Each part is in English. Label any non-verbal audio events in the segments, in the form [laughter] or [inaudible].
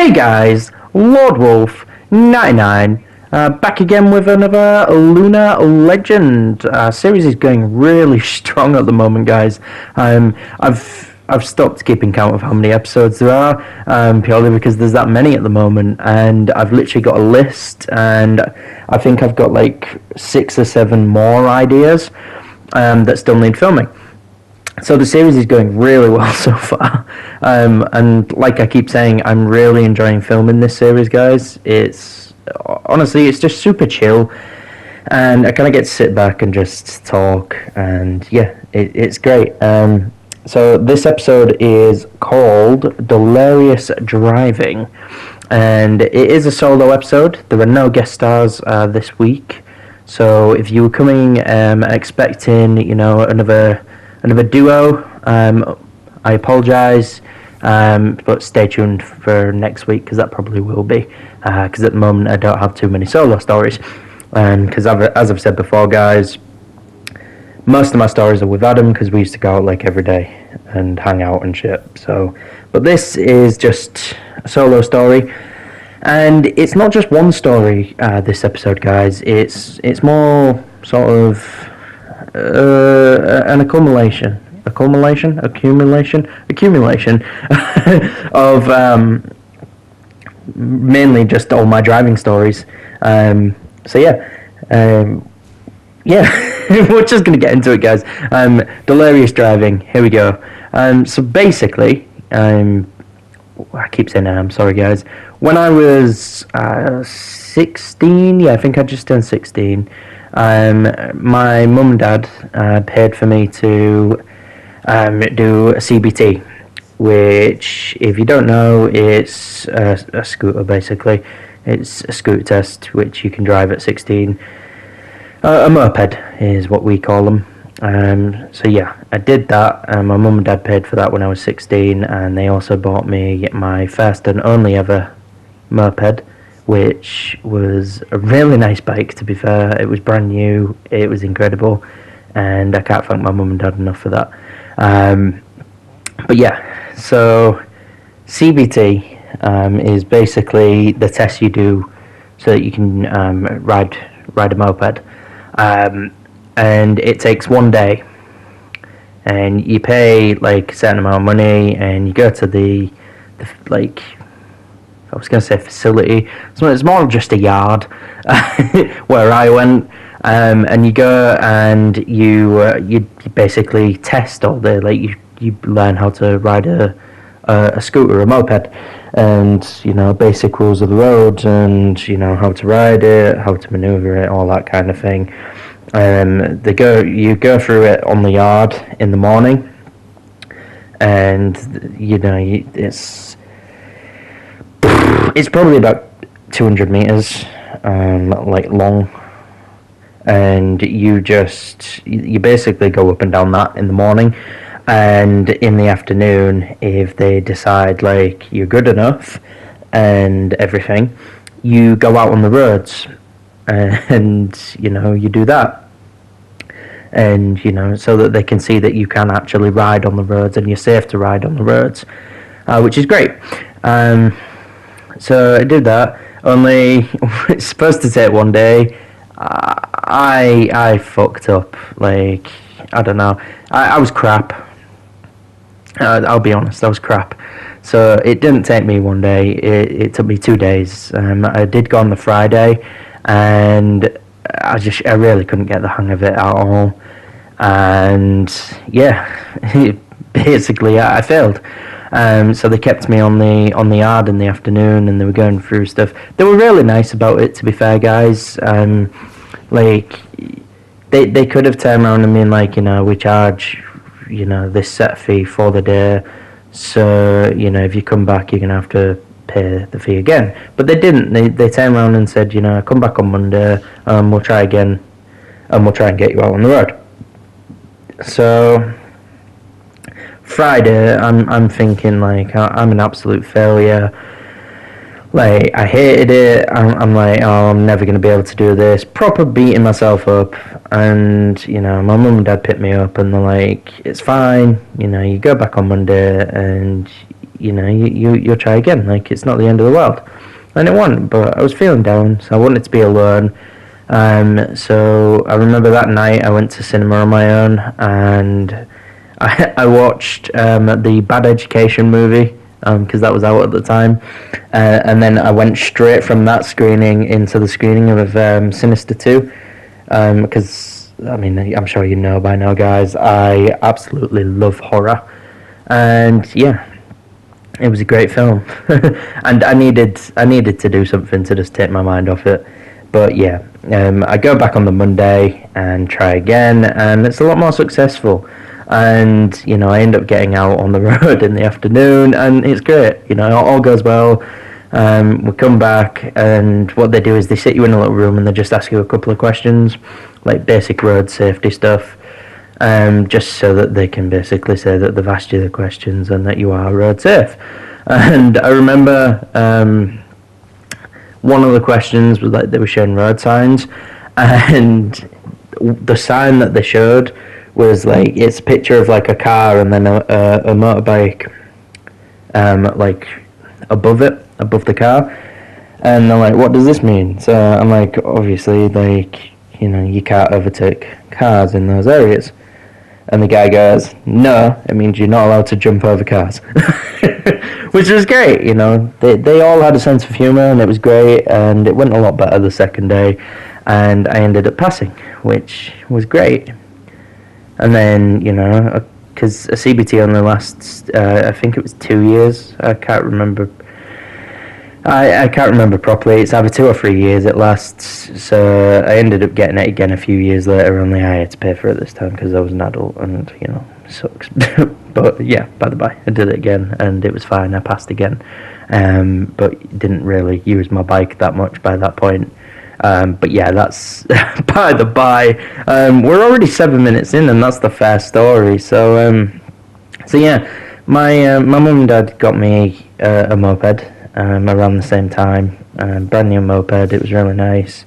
Hey guys, Lord Wolf 99 uh, back again with another Lunar Legend. Uh, series is going really [laughs] strong at the moment, guys. Um, I've I've stopped keeping count of how many episodes there are, um, purely because there's that many at the moment, and I've literally got a list, and I think I've got like six or seven more ideas um, that still need filming so the series is going really [laughs] well so far. Um, and like i keep saying i'm really enjoying filming this series guys. It's honestly it's just super chill. And i kind of get to sit back and just talk. And yeah it, it's great. Um, so this episode is called delirious driving. And it is a solo episode. There are no guest stars uh, this week. So if you were coming um, expecting you know another another duo. Um, I apologise, um, but stay tuned for next week because that probably will be. Because uh, at the moment I don't have too many solo stories. Because as I've said before, guys, most of my stories are with Adam because we used to go out like every day and hang out and shit. So, but this is just a solo story. And it's not just one story. Uh, this episode, guys. It's it's more sort of uh, an accumulation, accumulation, accumulation, [laughs] accumulation of um, mainly just all my driving stories. Um, so yeah, um, yeah, [laughs] we're just gonna get into it, guys. Um, delirious driving. Here we go. Um, so basically, um, I keep saying that. I'm sorry, guys. When I was uh, 16, yeah, I think I just turned 16. Um, my mum and dad uh, paid for me to um, do a CBT, which, if you don't know, it's a, a, scooter basically. It's a scooter test which you can drive at 16. Uh, a moped is what we call them. Um, so yeah, I did that. My mum and dad paid for that when I was 16, and they also bought me my first and only ever moped which was a really nice bike to be fair. It was brand new, it was incredible, and I can't thank my mum and dad enough for that. Um, but yeah, so CBT um, is basically the test you do so that you can um, ride ride a moped, um, and it takes one day, and you pay like a certain amount of money, and you go to the, the like I was going to say facility. So it's more just a yard [laughs] where I went. Um, and you go and you, uh, you you basically test all day. Like you you learn how to ride a a, a scooter, a moped, and you know basic rules of the road, and you know how to ride it, how to maneuver it, all that kind of thing. Um, they go you go through it on the yard in the morning, and you know it's it's probably about 200 meters, um, like long, and you just you basically go up and down that in the morning, and in the afternoon, if they decide like you're good enough and everything, you go out on the roads, [laughs] and you know you do that. And you know so that they can see that you can actually ride on the roads and you're safe to ride on the roads, uh, which is great. Um, so I did that. Only [laughs] it's supposed to take one day. I I fucked up. Like I don't know. I, I was crap. Uh, I'll be honest. I was crap. So it didn't take me one day. It, it took me two days. Um, I did go on the Friday, and I just I really couldn't get the hang of it at all. And yeah, [laughs] basically I, I failed. Um, so they kept me on the on the yard in the afternoon, and they were going through stuff. They were really nice about it, to be fair, guys. Um, like they they could have turned around and been like, you know, we charge, you know, this set fee for the day. So you know, if you come back, you're gonna have to pay the fee again. But they didn't. They they turned around and said, you know, come back on Monday, um, we'll try again, and we'll try and get you out on the road. So Friday, I'm I'm thinking like I'm an absolute failure. Like I hated it. I'm, I'm like, oh, I'm never gonna be able to do this. Proper beating myself up, and you know, my mum and dad picked me up, and they're like, it's fine. You know, you go back on Monday, and you know, you, you you'll try again. Like it's not the end of the world. And it wasn't, but I was feeling down, so I wanted to be alone. Um, so I remember that night I went to cinema on my own and I, [laughs] I watched um, the Bad Education movie because um, that was out at the time, uh, and then I went straight from that screening into the screening of um, Sinister Two because um, I mean I'm sure you know by now, guys. I absolutely love horror, and yeah, it was a great film, [laughs] and I needed I needed to do something to just take my mind off it. But yeah, um, I go back on the Monday and try again, and it's a lot more successful and you know I end up getting out on the [laughs] road in the afternoon, and it's great. You know, all goes well. Um, we come back, and what they do is they sit you in a little room and they just ask you a couple of questions, like basic road safety stuff, um, just so that they can basically say that they've asked you the questions and that you are road safe. [laughs] And I remember um, one of the questions was like they were showing road signs, [laughs] and the sign that they showed was like it's a picture of like a car and then a, a, a motorbike um, like above it above the car. And they're like what does this mean? So i'm like obviously like you know you can't overtake cars in those areas. And the guy goes no it means you're not allowed to jump over cars. [laughs] Which was great you know? They, they all had a sense of humor and it was great and it went a lot better the second day. And i ended up passing which was great and then you know because a CBT only lasts uh, I think it was two years. I can't remember. I, I can't remember properly. It's either two or three years it lasts. So I ended up getting it again a few years later only I had to pay for it this time because I was an adult and you know sucks. [laughs] But yeah by the by I did it again and it was fine. I passed again. Um, but didn't really use my bike that much by that point um, but yeah, that's [laughs] by the by. Um, we're already seven minutes in, and that's the fair story. So, um, so yeah, my uh, my mum and dad got me uh, a moped um, around the same time. Um, brand new moped. It was really nice,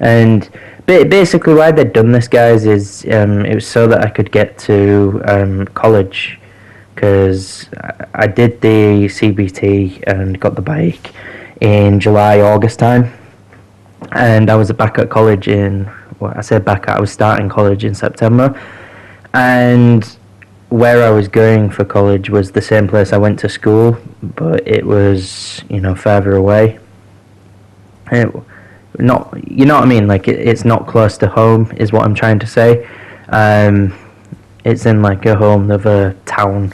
and basically why they'd done this, guys, is um, it was so that I could get to college because I did the CBT and got the bike in July August time and I was back at college in well, I said back at I was starting college in September, and where I was going for college was the same place I went to school, but it was you know further away. It, not you know what I mean like it, it's not close to home is what I'm trying to say. Um, it's in like a home of a town,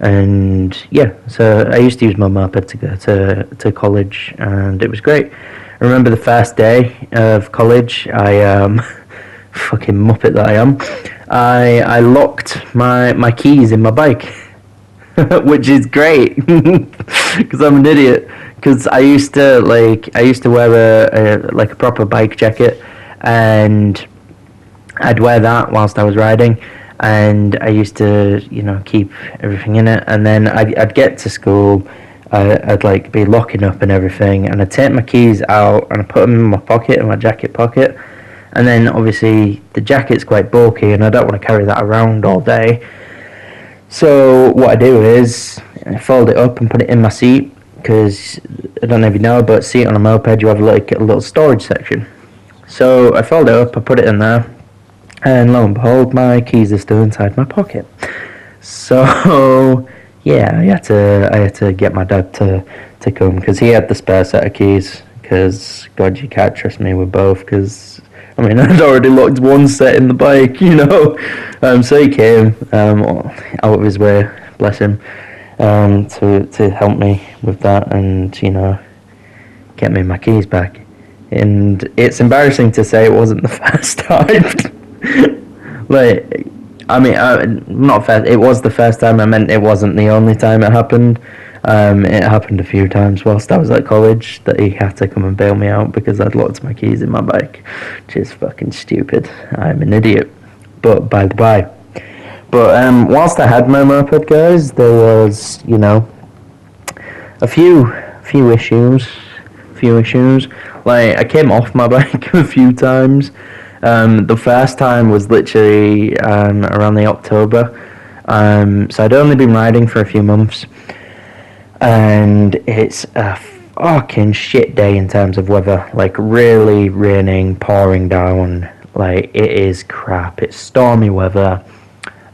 and yeah. So I used to use my moped to go to to college, and it was great. Remember the first day of college. I um, [laughs] fucking muppet that I am. I I locked my my keys in my bike, [laughs] which is great [laughs] because I'm an idiot. Because I used to like I used to wear a, a like a proper bike jacket, and I'd wear that whilst I was riding and I used to, you know, keep everything in it. And then I'd, I'd get to school I, would like be locking up and everything, and I'd take my keys out and I put them in my pocket, in my jacket pocket, and then obviously the jacket's quite bulky, and I don't want to carry that around all day. So what I do is I fold it up and put it in my seat because I don't know if you know, but seat on a moped you have like a little storage section. So I fold it up, I put it in there, and lo and behold, my keys are still inside my pocket. So [laughs] yeah, I had to I had to get my dad to to come because he had the spare set of keys. Because God, you can't trust me with both. Because I mean, [laughs] I'd already locked one set in the bike, [laughs] you know. Um, so he came um, out of his way, bless him, um, to to help me with that, and you know, get me my keys back. And it's embarrassing to say it wasn't the [laughs] first time. like I mean, uh, not first. It was the first time. I meant it wasn't the only time it happened. Um, it happened a few times whilst I was at college that he had to come and bail me out because I'd locked my keys in my bike, which is fucking stupid. I'm an idiot. But by the by, but um, whilst I had my moped, guys, there was you know a few few issues, few issues. Like I came off my [laughs] bike a few times. Um, the first time was literally um, around the October, um, so I'd only been riding for a few months, and it's a fucking shit day in terms of weather. Like really raining, pouring down. Like it is crap. It's stormy weather,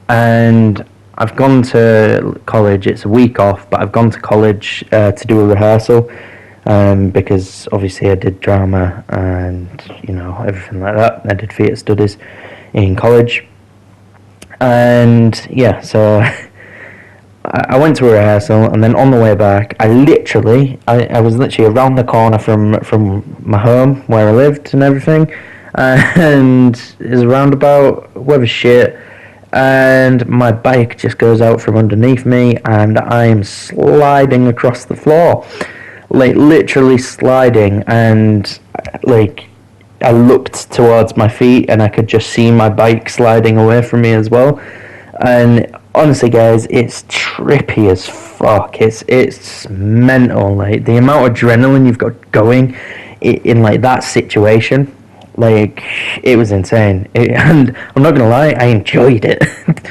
and I've gone to college. It's a week off, but I've gone to college uh, to do a rehearsal um, because obviously I did drama and you know everything like that. I did theatre studies in college, and yeah, so [laughs] I went to a rehearsal, and then on the way back, I literally, I, I was literally around the corner from from my home where I lived and everything, and it's roundabout, weather shit, and my bike just goes out from underneath me, and I'm sliding across the floor, like literally sliding, and like I looked towards my feet, and I could just see my bike sliding away from me as well, and honestly, guys, it's trippy as fuck. It's it's mental. Like the amount of adrenaline you've got going in, like that situation, like it was insane. It, [laughs] and I'm not gonna lie, I enjoyed it.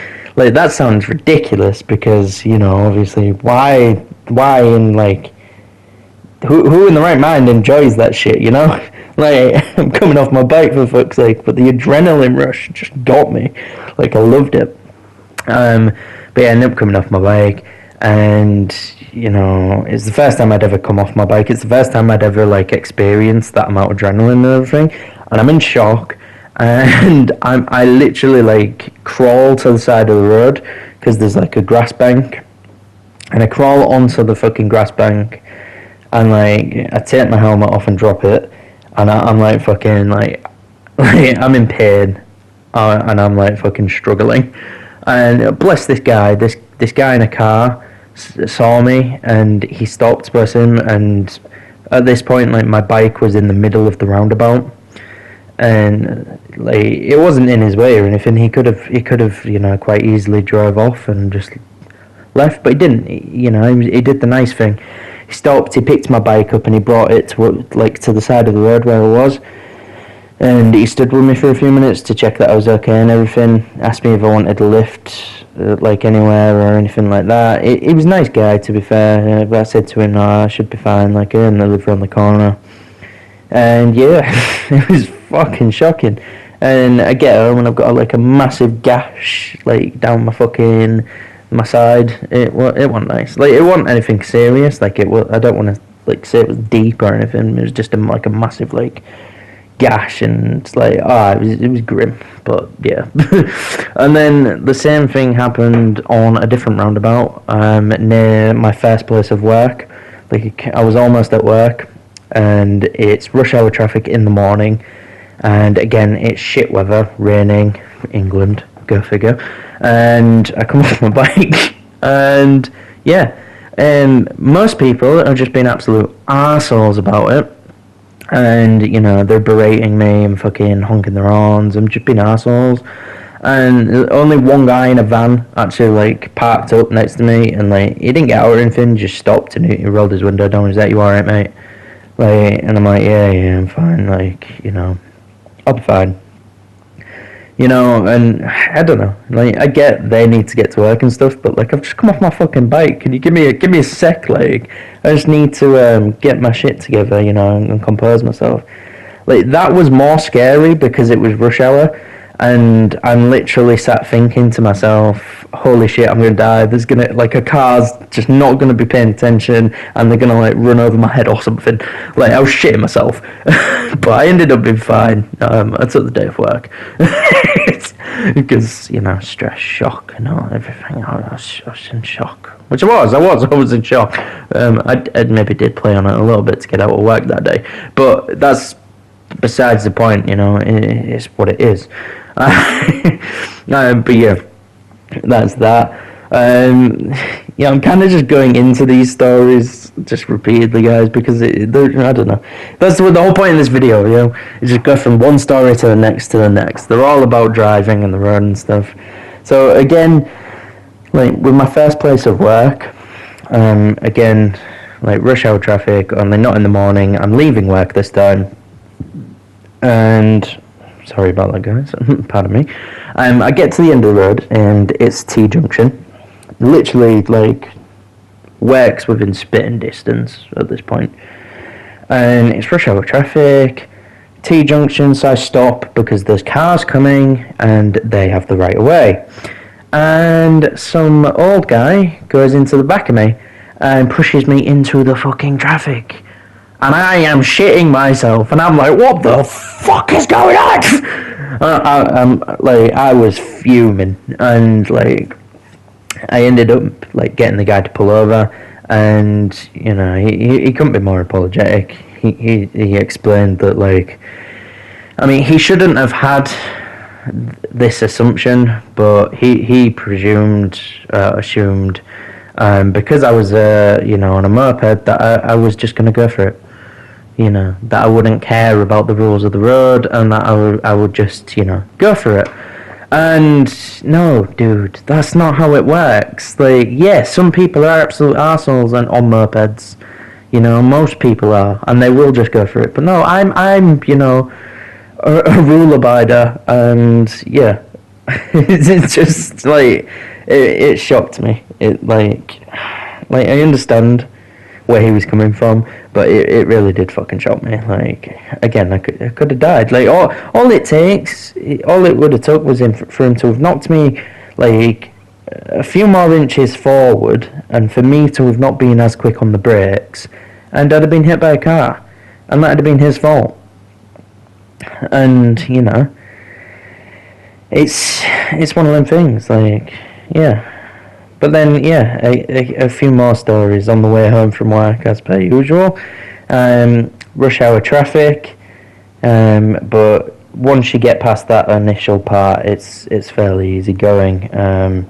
[laughs] like that sounds ridiculous because you know, obviously, why why in like who who in the right mind enjoys that shit? You know. [laughs] Like I'm coming off my bike for fuck's sake, but the adrenaline rush just got me. Like I loved it. Um, but yeah, I ended up coming off my bike, and you know, it's the first time I'd ever come off my bike. It's the first time I'd ever like experienced that amount of adrenaline and everything, and I'm in shock. [laughs] And I'm I literally like crawl to the side of the road because there's like a grass bank, and I crawl onto the fucking grass bank, and like I take my helmet off and drop it, and I, am like fucking like, like [laughs] I'm in pain, uh, and I'm like fucking struggling and bless this guy, this this guy in a car saw me and he stopped, bless him. And at this point, like my bike was in the middle of the roundabout, and like it wasn't in his way or anything. He could have he could have you know quite easily drove off and just left, but he didn't. You know, he, he did the nice thing. He stopped. He picked my bike up and he brought it to like to the side of the road where I was and he stood with me for a few minutes to check that I was okay and everything. Asked me if I wanted a lift, uh, like anywhere or anything like that. He, he was a nice guy, to be fair. But I said to him, "No, I should be fine. Like, I live around the corner." And yeah, [laughs] it was fucking shocking. And I get home and I've got like a massive gash like down my fucking my side. It it wasn't nice. Like it wasn't anything serious. Like it was. I don't want to like say it was deep or anything. It was just a, like a massive like gash and it's like ah oh, it was it was grim but yeah [laughs] and then the same thing happened on a different roundabout um, near my first place of work like I was almost at work and it's rush hour traffic in the morning and again it's shit weather raining England go figure and I come [laughs] off my bike and yeah um, most people are just being absolute assholes about it and you know they're berating me and fucking honking their horns and just being assholes. And only one guy in a van actually like parked up next to me and like he didn't get out or anything, just stopped and he rolled his window down. Is that you alright, mate? Like, and I'm like, yeah, yeah, I'm fine. Like, you know, I'll be fine you know, and I don't know. Like I get they need to get to work and stuff, but like I've just come off my fucking bike. Can you give me a give me a sec? Like I just need to um, get my shit together, you know, and, and compose myself. Like that was more scary because it was rush hour and I'm literally sat thinking to myself, holy shit, I'm gonna die. There's gonna like a car's just not gonna be paying attention, and they're gonna like run over my head or something. Like I was shitting myself, [laughs] but I ended up being fine. Um, I took the day off work [laughs] because you know stress, shock, and all everything. I was, I was in shock, which I was. I was. [laughs] I was in shock. Um, I, I maybe did play on it a little bit to get out of work that day, but that's besides the point. You know, it, it's what it is. [laughs] no, but yeah, that's that. Um, yeah, I'm kind of just going into these stories just repeatedly, guys, because it, I don't know. That's what the whole point of this video, you know, is just go from one story to the next to the next. They're all about driving and the road and stuff. So again, like with my first place of work, um, again, like rush hour traffic, only not in the morning. I'm leaving work this time, and Sorry about that, guys. [laughs] Pardon me. Um, I get to the end of the road and it's T junction. Literally, like works within spitting distance at this point. And it's rush hour traffic. T junction, so I stop because there's cars coming and they have the right of way. And some old guy goes into the back of me and pushes me into the fucking traffic. And I am shitting myself, and I'm like, what the fuck is going on? [laughs] Uh, I, I'm like, I was fuming, and like, I ended up like getting the guy to pull over, and you know, he, he couldn't be more apologetic. He, he he explained that like, I mean, he shouldn't have had this assumption, but he he presumed, uh, assumed, um, because I was uh, you know on a moped that I, I was just gonna go for it. You know that I wouldn't care about the rules of the road, and that I would I would just you know go for it. And no, dude, that's not how it works. Like, yeah, some people are absolute assholes and on mopeds. You know, most people are, and they will just go for it. But no, I'm, I'm, you know, a, a rule abider, and yeah, [laughs] it's just like it, it shocked me. It like, like I understand where he was coming from, but it, it really did fucking shock me. Like again, I could I could have died. Like all all it takes, all it would have took was him for him to have knocked me like a few more inches forward, and for me to have not been as quick on the brakes, and I'd have been hit by a car, and that'd have been his fault. And you know, it's it's one of them things. Like yeah. But then, yeah, a, a, a, few more stories on the way home from work as per usual. Um, rush hour traffic, um, but once you get past that initial part, it's it's fairly easy going, um,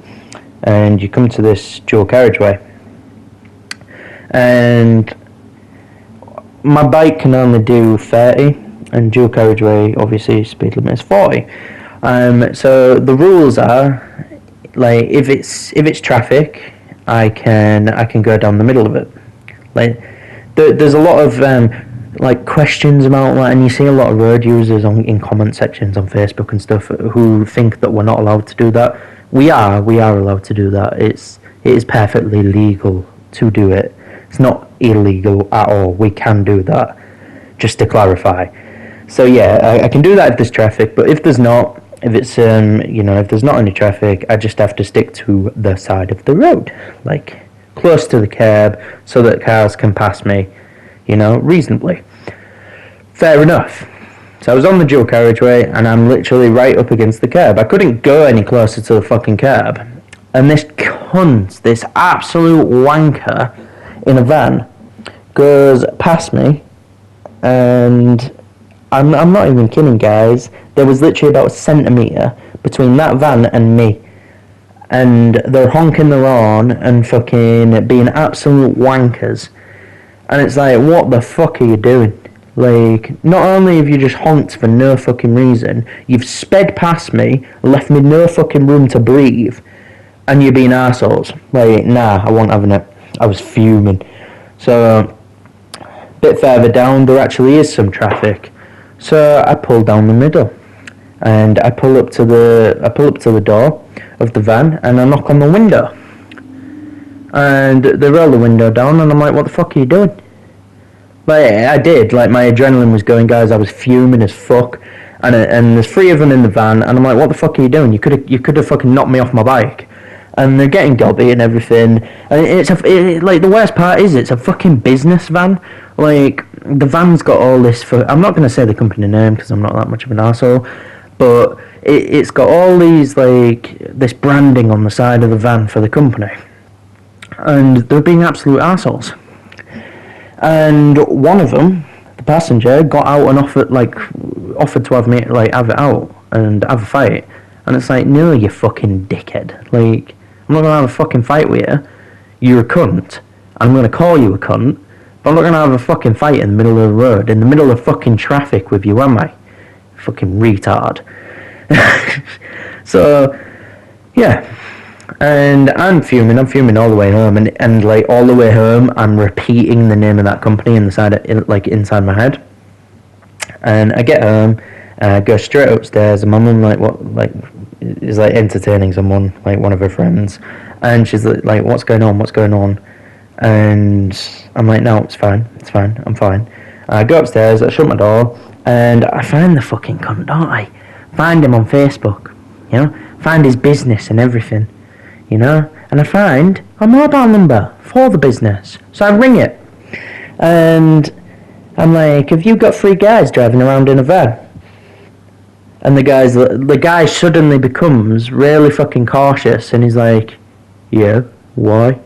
and you come to this dual carriageway, and my bike can only do thirty, and dual carriageway obviously speed limit is forty. Um, so the rules are like if it's if it's traffic, I can I can go down the middle of it. Like there, there's a lot of um, like questions about that, and you see a lot of road users on in comment sections on Facebook and stuff who think that we're not allowed to do that. We are we are allowed to do that. It's it is perfectly legal to do it. It's not illegal at all. We can do that. Just to clarify. So yeah, I, I can do that if there's traffic, but if there's not, if it's um you know if there's not any traffic i just have to stick to the side of the road like close to the curb so that cars can pass me you know reasonably. Fair enough. So i was on the dual carriageway and i'm literally right up against the curb. I couldn't go any closer to the fucking curb. And this cunt this absolute wanker in a van goes past me and I'm, I'm not even kidding, guys. There was literally about a centimetre between that van and me. And they're honking their horn and fucking being absolute wankers. And it's like, what the fuck are you doing? Like, not only have you just honked for no fucking reason, you've sped past me, left me no fucking room to breathe, and you're being assholes. Like, nah, I not having it. I was fuming. So, a bit further down, there actually is some traffic so I pull down the middle, and I pull up to the I pull up to the door of the van, and I knock on the window. And they roll the window down, and I'm like, "What the fuck are you doing?" Like I did, like my adrenaline was going, guys. I was fuming as fuck, and and there's three of them in the van, and I'm like, "What the fuck are you doing? You could have you could have fucking knocked me off my bike." And they're getting gobby and everything, and it's a it, like the worst part is it's a fucking business van. Like the van's got all this for. I'm not going to say the company name because I'm not that much of an asshole, but it, it's got all these like this branding on the side of the van for the company, and they're being absolute assholes. And one of them, the passenger, got out and offered like offered to have me like have it out and have a fight, and it's like no, you fucking dickhead. Like I'm not gonna have a fucking fight with you. You're a cunt. I'm gonna call you a cunt I'm not gonna have a fucking fight in the middle of the road, in the middle of fucking traffic with you, am I? Fucking retard. [laughs] so, yeah. And I'm fuming, I'm fuming all the way home, and, and like all the way home, I'm repeating the name of that company inside, in, like inside my head. And I get home, and I go straight upstairs, and my mum like what like is like entertaining someone, like one of her friends, and she's like, "What's going on? What's going on?" And I'm like, no, it's fine, it's fine, I'm fine. I go upstairs, I shut my door, and I find the fucking cunt, don't I? Find him on Facebook, you know? Find his business and everything, you know? And I find a mobile number for the business. So I ring it. And I'm like, have you got three guys driving around in a van? And the guy's the guy suddenly becomes really fucking cautious, and he's like, "Yeah, why?"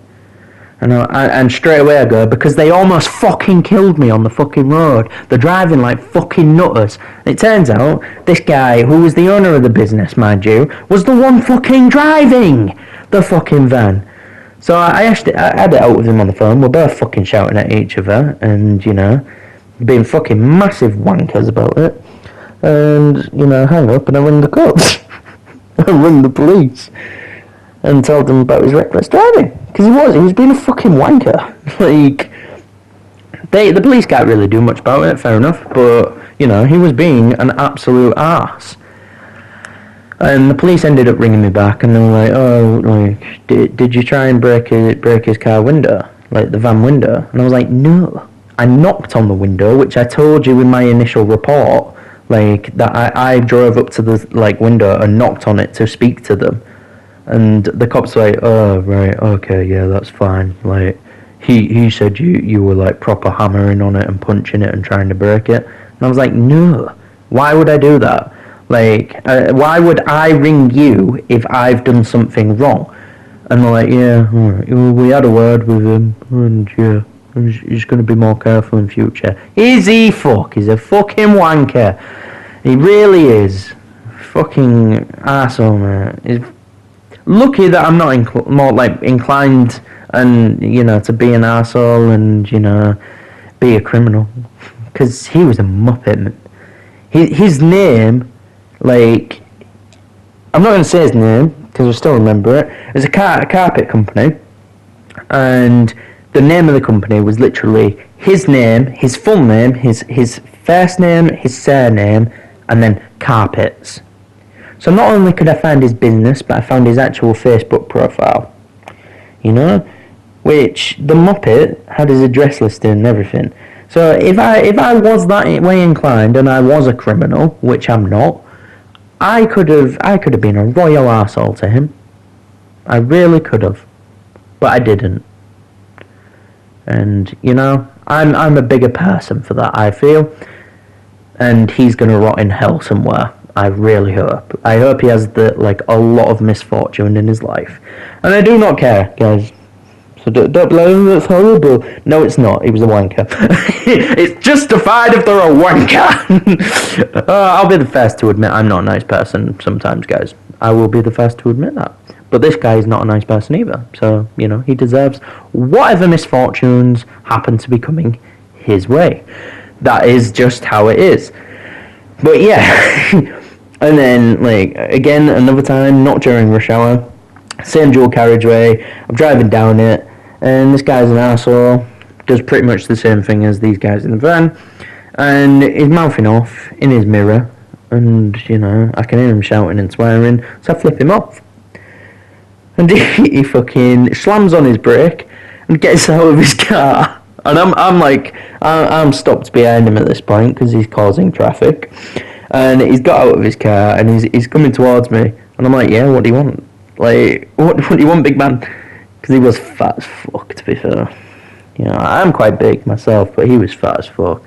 And, I, and straight away I go, because they almost fucking killed me on the fucking road. They're driving like fucking nutters. And it turns out, this guy, who was the owner of the business, mind you, was the one fucking driving the fucking van. So I actually I had it out with him on the phone. We're both fucking shouting at each other, and you know, being fucking massive wankers about it. And you know, hang up and I ring the cops. [laughs] I ring the police and told them about his reckless driving because he was he was being a fucking wanker. [laughs] like they the police can't really do much about it. Fair enough, but you know he was being an absolute ass. And the police ended up ringing me back, and they were like, "Oh, like, did, did you try and break his, break his car window, like the van window?" And I was like, "No, I knocked on the window, which I told you in my initial report, like that I, I drove up to the like window and knocked on it to speak to them." And the cops like, "Oh, right, okay, yeah, that's fine." Like, he he said you you were like proper hammering on it and punching it and trying to break it, and I was like, "No, why would I do that?" Like, uh, why would I ring you if I've done something wrong? And they're like, yeah, we had a word with him, and yeah, he's, going to be more careful in future. Is he fuck? He's a fucking wanker. He really is. Fucking asshole, man. He's lucky that I'm not more like inclined and you know to be an asshole and you know be a criminal because he was a muppet. His, his name like I'm not going to say his name because I still remember it. It's a, car- a carpet company, and the name of the company was literally his name, his full name, his his first name, his surname, and then carpets. So not only could I find his business, but I found his actual Facebook profile. You know, which the Muppet had his address listed and everything. So if I if I was that way inclined and I was a criminal, which I'm not, I could have I could have been a royal asshole to him. I really could have. But I didn't. And, you know, I'm I'm a bigger person for that, I feel. And he's gonna rot in hell somewhere. I really hope. I hope he has the like a lot of misfortune in his life. And I do not care, guys. So don't, don't blame him, it's horrible. No, it's not. He was a wanker. [laughs] it's justified if they're a wanker. [laughs] uh, I'll be the first to admit I'm not a nice person sometimes, guys. I will be the first to admit that. But this guy is not a nice person either. So, you know, he deserves whatever misfortunes happen to be coming his way. That is just how it is. But yeah. [laughs] and then, like, again, another time, not during rush hour. Same dual carriageway. I'm driving down it and this guy's an asshole, does pretty much the same thing as these guys in the van, and he's mouthing off in his mirror, and you know I can hear him shouting and swearing, so I flip him off, and [laughs] he, fucking slams on his brake and gets out of his car. And I'm, I'm like, I'm stopped behind him at this point because he's causing traffic. And he's got out of his car and he's, he's coming towards me. And I'm like, yeah, what do you want? Like, [laughs] what, what do you want, big man? because he was fat as fuck. To be fair, you know, I'm quite big myself, but he was fat as fuck,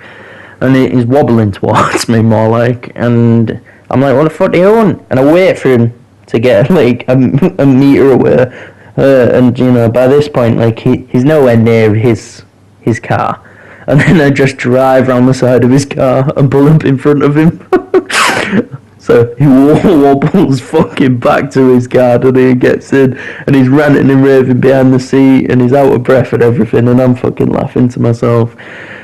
and he's wobbling [laughs] towards me more like, and I'm like, what the fuck do you want? And I wait for him to get [laughs] like a, a meter away, uh, and you know, by this point, like he, he's nowhere near his his car. And then I just drive around the side of his car and pull up in front of him. [laughs] So he wobbles [laughs] fucking back to his car and he gets in and he's ranting and raving behind the seat and he's out of breath and everything and I'm fucking laughing to myself.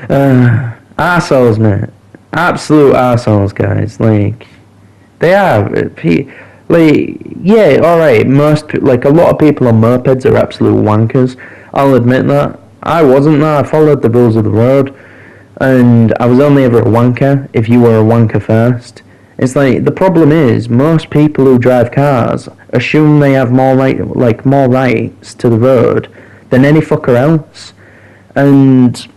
Uh, assholes, man. Absolute assholes, guys. Like, they are. Like, yeah, alright, most, like, a lot of people on mopeds are absolute wankers. I'll admit that. I wasn't that. I followed the rules of the road. And I was only ever a wanker if you were a wanker first. It's like the problem is most people who drive cars assume they have more right, like more rights to the road than any fucker else, and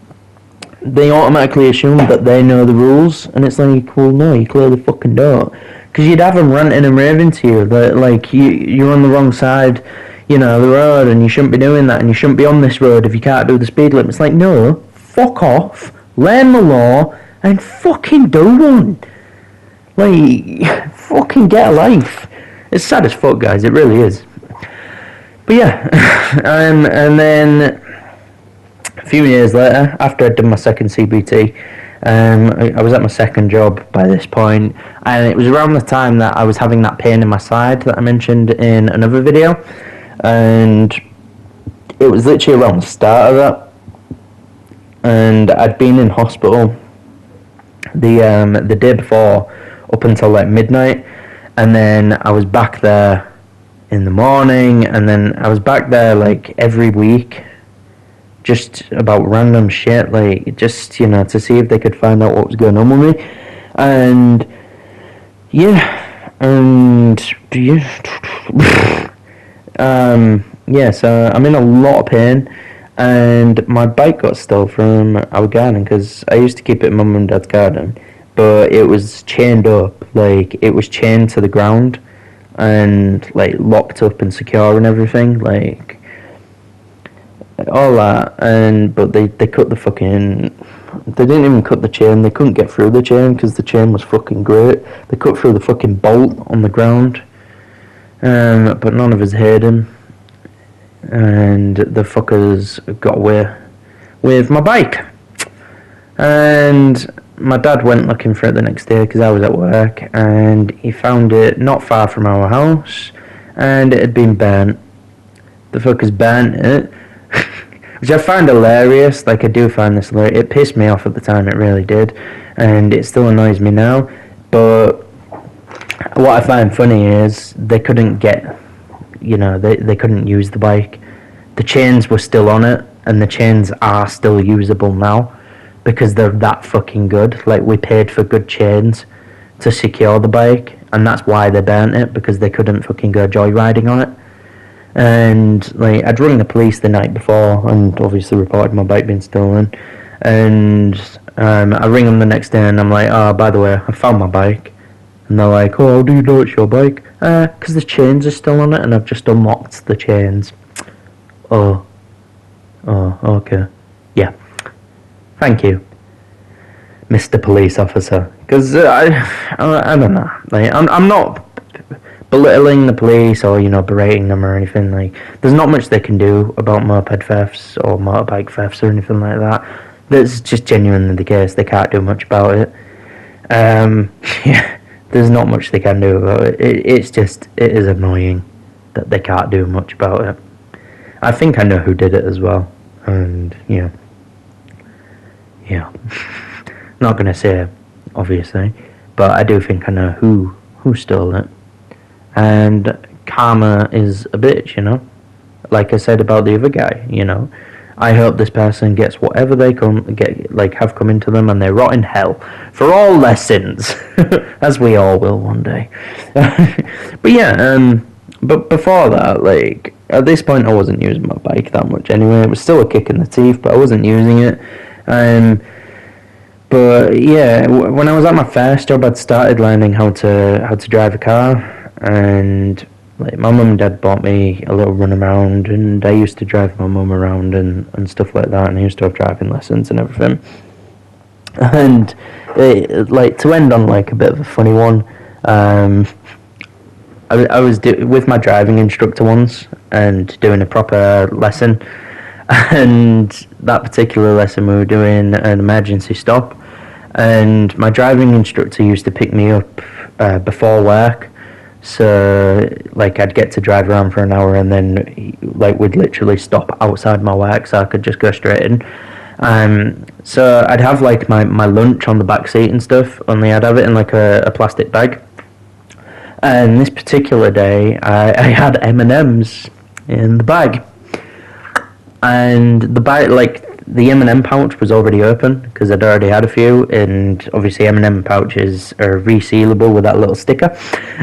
they automatically assume that they know the rules, and it's like, well, no, you clearly fucking don't, because you'd have them ranting and raving to you that like you you're on the wrong side, you know, the road, and you shouldn't be doing that, and you shouldn't be on this road if you can't do the speed limit. It's like, no, fuck off, learn the law, and fucking do one. Like, fucking get a life. It's sad as fuck, guys. It really is. But yeah, [laughs] um, and then a few years later, after I'd done my second CBT, um, I, was at my second job by this point, and it was around the time that I was having that pain in my side that I mentioned in another video, and it was literally around the start of that, and I'd been in hospital the um, the day before up until like midnight, and then I was back there in the morning, and then I was back there like every week, just about random shit, like just you know to see if they could find out what was going on with me, and yeah, and yeah, [laughs] um, yeah. So I'm in a lot of pain. And my bike got stolen from our garden because I used to keep it in mum and dad's garden, but it was chained up, like it was chained to the ground, and like locked up and secure and everything, like all that. And but they they cut the fucking. They didn't even cut the chain. They couldn't get through the chain because the chain was fucking great. They cut through the fucking bolt on the ground, um, but none of us heard him. And the fuckers got away with my bike. And my dad went looking for it the next day because I was at work, and he found it not far from our house, and it had been burnt. The fuckers burnt it, [laughs] which I find hilarious. Like I do find this hilarious. It pissed me off at the time. It really did, and it still annoys me now. But what I find funny is they couldn't get, you know, they they couldn't use the bike. The chains were still on it, and the chains are still usable now because they're that fucking good. Like we paid for good chains to secure the bike, and that's why they burnt it because they couldn't fucking go joyriding on it. And like I'd rung the police the night before, and obviously reported my bike being stolen. And um, I ring them the next day, and I'm like, "Oh, by the way, I found my bike." And they're like, "Oh, how do you know it's your bike?" Uh, because the chains are still on it, and I've just unlocked the chains. Oh, oh, okay, yeah. Thank you, Mr. Police Officer. Because uh, I, I, don't know. Like, I'm, I'm not belittling the police or you know berating them or anything. Like, there's not much they can do about moped thefts or motorbike thefts or anything like that. That's just genuinely the case. They can't do much about it. Um, [laughs] yeah, there's not much they can do about it. it. It's just it is annoying that they can't do much about it. I think I know who did it as well, and yeah yeah, not gonna say obviously, but I do think I know who who stole it, and karma is a bitch, you know. Like I said about the other guy, you know. I hope this person gets whatever they come get like have come into them and they rot in hell for all their sins, [laughs] as we all will one day. [laughs] but yeah, um, but before that, like at this point, I wasn't using my bike that much anyway. It was still a kick in the teeth, but I wasn't using it. Um, but yeah, when I was at my first job, I'd started learning how to how to drive a car, and like my mum and dad bought me a little run around, and I used to drive my mum around and, and stuff like that, and I used to have driving lessons and everything. And it, like to end on like a bit of a funny one, um, I, I was do- with my driving instructor once and doing a proper lesson and that particular lesson we were doing an emergency stop. And my driving instructor used to pick me up uh, before work. So like I'd get to drive around for an hour and then like we'd literally stop outside my work so I could just go straight in. Um, so I'd have like my, my lunch on the back seat and stuff only I'd have it in like a, a plastic bag. And this particular day I, I had M&Ms in the bag and the bag like the M&M pouch was already open because I'd already had a few, and obviously M&M pouches are resealable with that little sticker.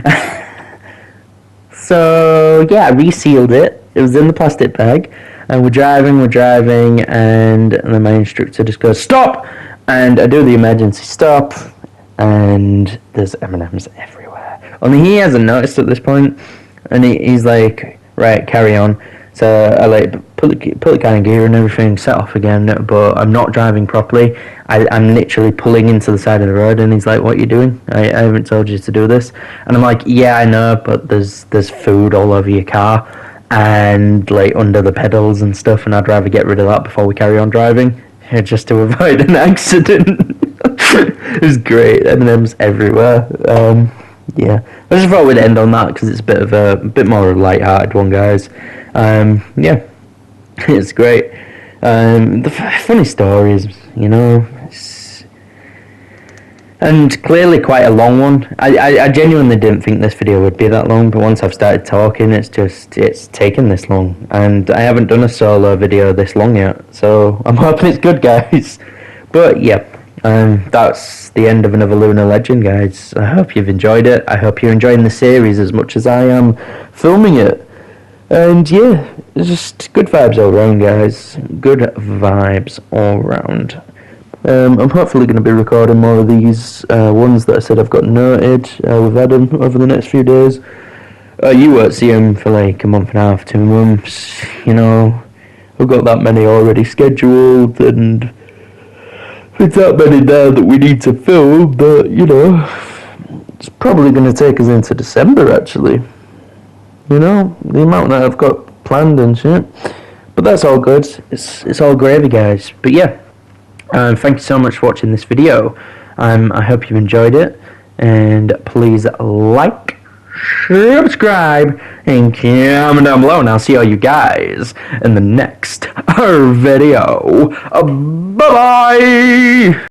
[laughs] so yeah, I resealed it. It was in the plastic bag, And we're driving, we're driving, and then my instructor just goes, Stop! And I do the emergency stop, and there's M&M's everywhere. Only he hasn't noticed at this point, and he, he's like, Right, carry on. So I like put the, put the kind of gear and everything, set off again, but I'm not driving properly. I, I'm literally pulling into the side of the road, and he's like, "What are you doing? I, I haven't told you to do this." And I'm like, "Yeah, I know, but there's there's food all over your car, and like under the pedals and stuff, and I'd rather get rid of that before we carry on driving, [laughs] just to [laughs] avoid an accident." [laughs] it was great. M&M's everywhere. Um, yeah, I just thought we'd end on that because it's a bit of a, a bit more of a light-hearted one, guys. Um, yeah, [laughs] it's great. Um, the funny stories, you know, and clearly quite a long one. I, I, I genuinely didn't think this video would be that long, but once I've started talking, it's just it's taken this long, and I haven't done a solo video this long yet, so [laughs] I'm hoping it's good, guys. But yeah. Um, that's the end of another Lunar Legend, guys. I hope you've enjoyed it. I hope you're enjoying the series as much as I am filming it. And yeah, just good vibes all around, guys. Good vibes all around. Um, I'm hopefully going to be recording more of these uh, ones that I said I've got noted uh, with Adam over the next few days. Uh, you won't see him for like a month and a half, two months. You know, I've got that many already scheduled, and it's that many there that we need to fill. But you know, it's probably going to take us into December actually. You know, the amount that I've got planned and shit. But that's all good. It's it's all gravy, guys. But yeah, um, thank you so much for watching this video. Um, I hope you enjoyed it, and please like, subscribe, and comment down below. And I'll see all you guys in the next [laughs] video. Uh, bye bye.